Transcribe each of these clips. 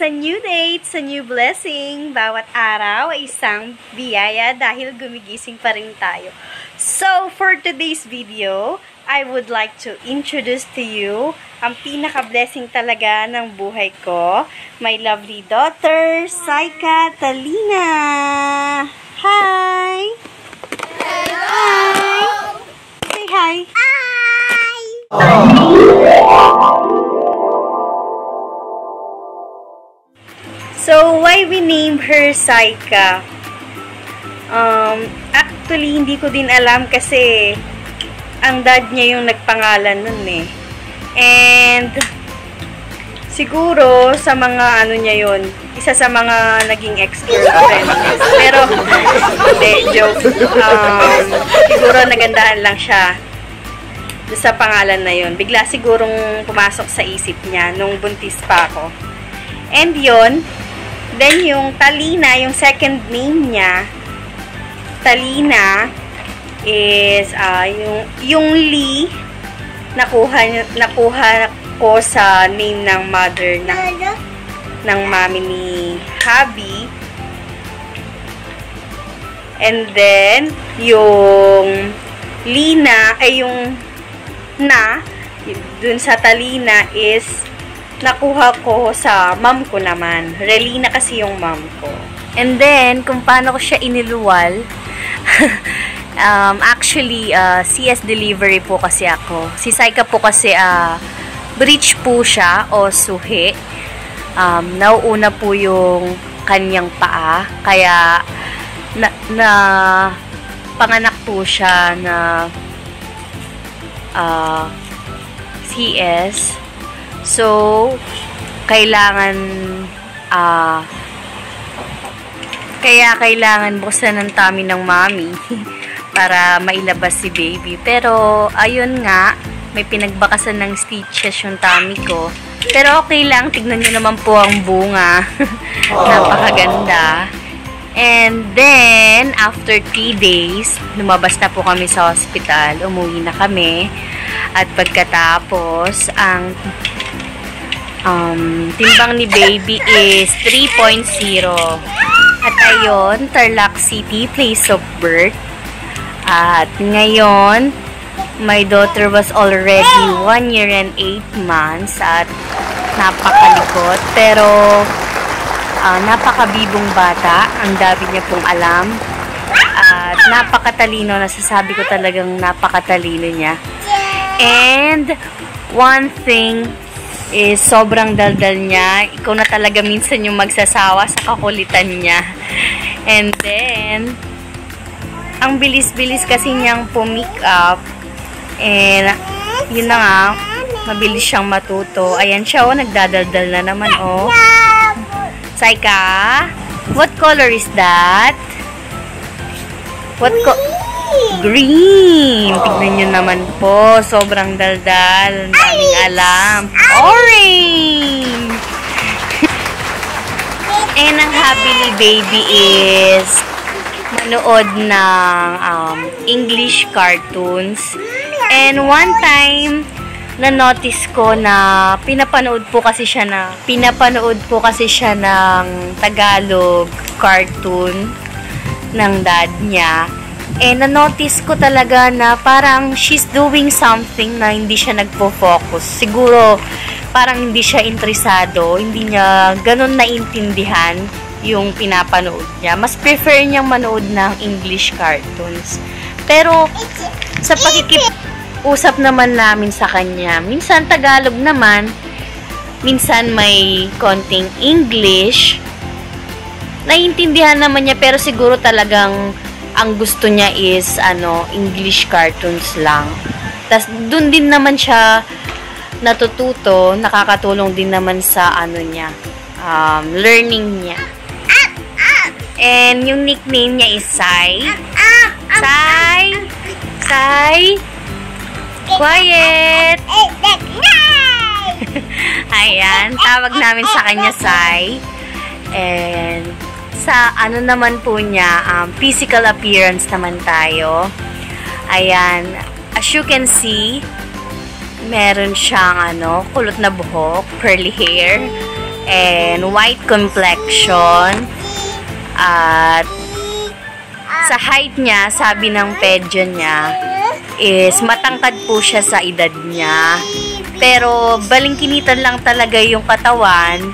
Sa new date, sa new blessing, bawat araw ay isang biyaya dahil gumigising pa rin tayo. So, for today's video, I would like to introduce to you ang pinaka-blessing talaga ng buhay ko, my lovely daughter, Saika Talina. Hi! Hi! Say hi! So, why we named her Saika? Um, actually, hindi ko din alam kasi ang dad niya yung nagpangalan nun eh. And, siguro, sa mga ano niya yun, isa sa mga naging ex-girlfriend. Pero, hindi, joke. Um, siguro, nagandahan lang siya sa pangalan na yun. Bigla sigurong pumasok sa isip niya nung buntis pa ako. And yun, then yung Talina, yung second name niya, Talina, is uh, yung, yung Lee, nakuha, nakuha ko sa name ng mother ng, ng mami ni Habi. And then, yung Lina, ay yung na, dun sa Talina is nakuha ko sa mom ko naman. Relina kasi yung mom ko. And then, kung paano ko siya iniluwal, um, actually, uh, CS delivery po kasi ako. Si Saika po kasi, uh, breach po siya o suhi. Um, nauuna po yung kanyang paa. Kaya, na, na panganak po siya na uh, CS. So, kailangan uh, kaya kailangan buksan ng tummy ng mommy para mailabas si baby. Pero, ayun nga, may pinagbakasan ng stitches yung tummy ko. Pero okay lang, tignan nyo naman po ang bunga. Napakaganda. And then, after 3 days, lumabas na po kami sa hospital. Umuwi na kami. At pagkatapos, ang um, timbang ni baby is 3.0. At ayun, Tarlac City, place of birth. At ngayon, my daughter was already 1 year and 8 months at napakalikot. Pero, uh, napakabibong bata. Ang dami niya pong alam. At napakatalino. Nasasabi ko talagang napakatalino niya. And, one thing is sobrang daldal niya. Ikaw na talaga minsan yung magsasawa sa kakulitan niya. And then, ang bilis-bilis kasi niyang pumick up. And, yun na nga, mabilis siyang matuto. Ayan siya, oh, nagdadaldal na naman, oh. Saika, what color is that? What co Green! Tignan nyo naman po. Sobrang daldal. Ang daming alam. Orange! And ang happy ni baby is manood ng um, English cartoons. And one time, na-notice ko na pinapanood po kasi siya na pinapanood po kasi siya ng Tagalog cartoon ng dad niya. Eh, na-notice ko talaga na parang she's doing something na hindi siya nagpo-focus. Siguro, parang hindi siya interesado, hindi niya ganun naintindihan yung pinapanood niya. Mas prefer niyang manood ng English cartoons. Pero, sa pakikip-usap naman namin sa kanya, minsan Tagalog naman, minsan may konting English, naiintindihan naman niya, pero siguro talagang ang gusto niya is ano, English cartoons lang. Tapos doon din naman siya natututo, nakakatulong din naman sa ano niya, um, learning niya. And yung nickname niya is Sai. Sai. Sai. Quiet. Ayan, tawag namin sa kanya Sai. And sa ano naman po niya, um, physical appearance naman tayo. Ayan, as you can see, meron siyang ano, kulot na buhok, curly hair. and white complexion. At sa height niya, sabi ng pedyo niya, is matangkad po siya sa edad niya. Pero balingkinitan lang talaga yung katawan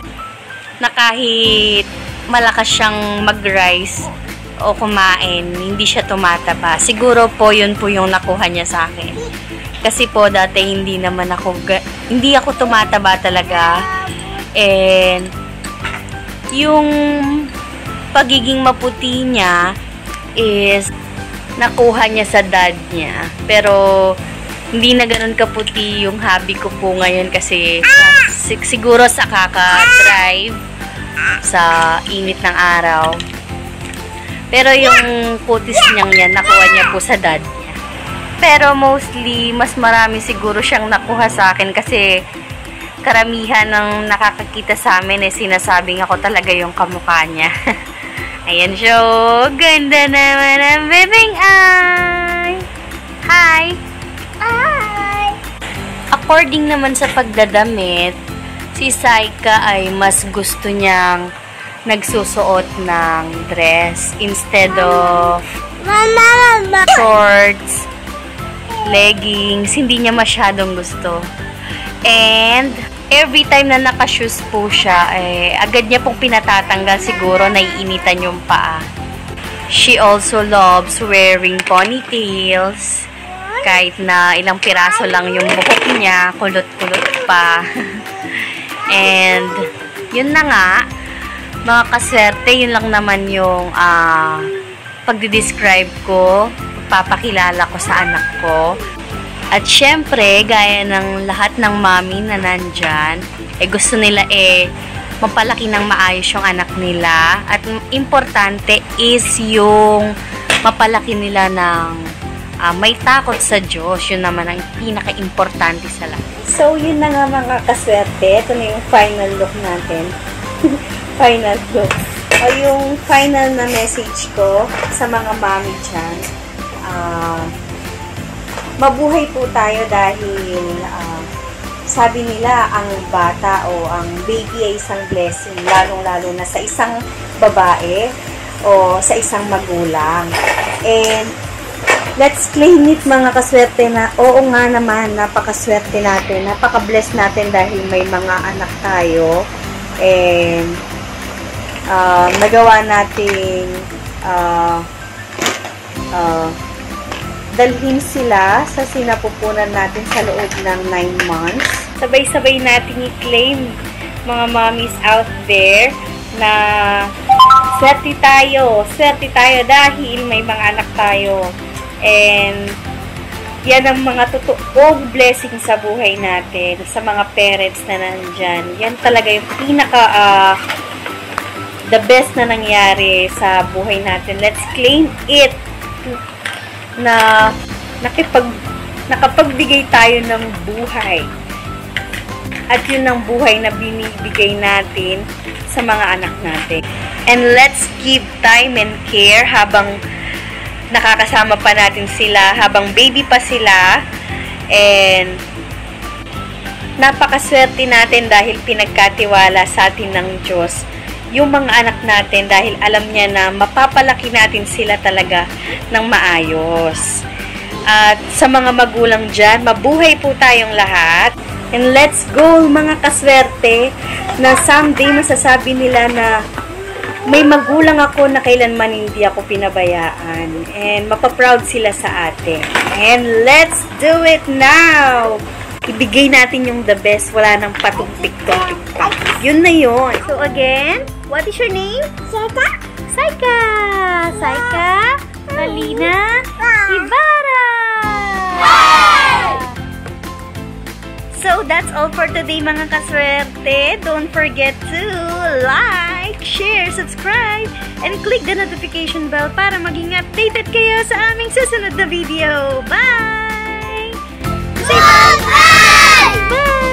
na kahit malakas siyang mag-rise o kumain, hindi siya tumataba. Siguro po yun po yung nakuha niya sa akin. Kasi po dati hindi naman ako, hindi ako tumataba talaga. And yung pagiging maputi niya is nakuha niya sa dad niya. Pero, hindi na ganun kaputi yung hobby ko po ngayon kasi sa, siguro sa kaka-drive sa init ng araw. Pero yung kutis niyang yan, nakuha niya po sa dad niya. Pero mostly, mas marami siguro siyang nakuha sa akin kasi karamihan ng nakakakita sa amin eh sinasabing ako talaga yung kamukha niya. Ayan siya. oh. Ganda naman ang bibing ay. Hi! Hi! According naman sa pagdadamit, si Saika ay mas gusto niyang nagsusuot ng dress instead of shorts, leggings. Hindi niya masyadong gusto. And, every time na naka-shoes po siya, eh, agad niya pong pinatatanggal siguro, naiinitan yung paa. She also loves wearing ponytails. Kahit na ilang piraso lang yung buhok niya, kulot-kulot pa. And, yun na nga, mga kaswerte, yun lang naman yung ah, pagdi-describe ko, papakilala ko sa anak ko. At syempre, gaya ng lahat ng mami na nandyan, eh gusto nila eh mapalaki ng maayos yung anak nila. At importante is yung mapalaki nila ng ah, may takot sa Diyos. Yun naman ang pinaka-importante sa lahat. So, yun na nga mga kaswerte. Ito na yung final look natin. final look. O yung final na message ko sa mga mami dyan. Ah, mabuhay po tayo dahil ah, sabi nila ang bata o ang baby ay isang blessing. Lalong-lalo na sa isang babae o sa isang magulang. And let's claim it mga kaswerte na oo nga naman, napakaswerte natin, napaka-bless natin dahil may mga anak tayo and uh, nagawa nating uh, uh, dalhin sila sa sinapupunan natin sa loob ng 9 months. Sabay-sabay natin i-claim mga mommies out there na swerte tayo, swerte tayo dahil may mga anak tayo. And yan ang mga totoong blessing sa buhay natin, sa mga parents na nandyan. Yan talaga yung pinaka ah, the best na nangyari sa buhay natin. Let's claim it na nakipag nakapagbigay tayo ng buhay. At yun ang buhay na binibigay natin sa mga anak natin. And let's give time and care habang nakakasama pa natin sila, habang baby pa sila. And napakaswerte natin dahil pinagkatiwala sa atin ng Diyos yung mga anak natin dahil alam niya na mapapalaki natin sila talaga ng maayos. At sa mga magulang dyan, mabuhay po tayong lahat. And let's go mga kaswerte na someday masasabi nila na may magulang ako na kailanman hindi ako pinabayaan. And mapaproud sila sa atin. And let's do it now! Ibigay natin yung the best. Wala nang patumpik-tumpik pa. Yun na yun. So again, what is your name? Seta? Saika! Saika Malina Ibarra! So, that's all for today mga kaswerte. Don't forget to like, share, subscribe, and click the notification bell para maging updated kayo sa aming susunod na video. Bye! Say bye! Bye! Bye!